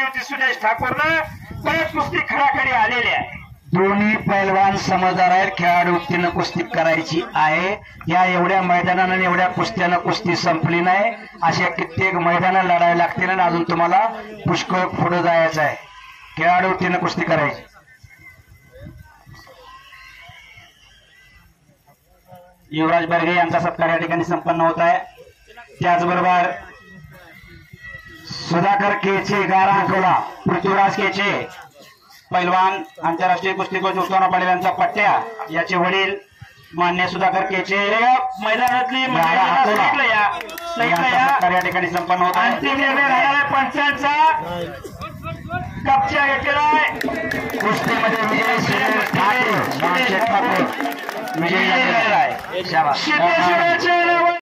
कीर्ती सुरेश ठाकूरनं परत कुस्ती खडाखडी आलेली आहे दोन्ही पैलवान समजदार आहेत खेळाडू उत्तीर्ण कुस्ती करायची आहे. या एवढ्या मैदानानं आणि एवढ्या कुस्त्यानं कुस्ती संपली नाही. अशा कित्येक मैदानं लढायला लागतील आणि अजून तुम्हाला पुष्कळ पुढे जायचं आहे. खेळाडू उत्तीर्ण कुस्ती करायची. युवराज बर्गे यांचा सत्कार या ठिकाणी संपन्न होत आहे. त्याचबरोबर सुधाकर केचे गारा अकोला पृथ्वीराज केचे पैलवान आंतरराष्ट्रीय कुस्तीकोच उस्माना पाटील यांचा पट्ट्या. याचे वडील मान्य सुधाकर केचे मैदानातली या. ठिकाणी संपन्न होत अंतिम निर्णय पंचांचा. कपच्या घेतलेला आहे. कुस्तीमध्ये विजय विजयी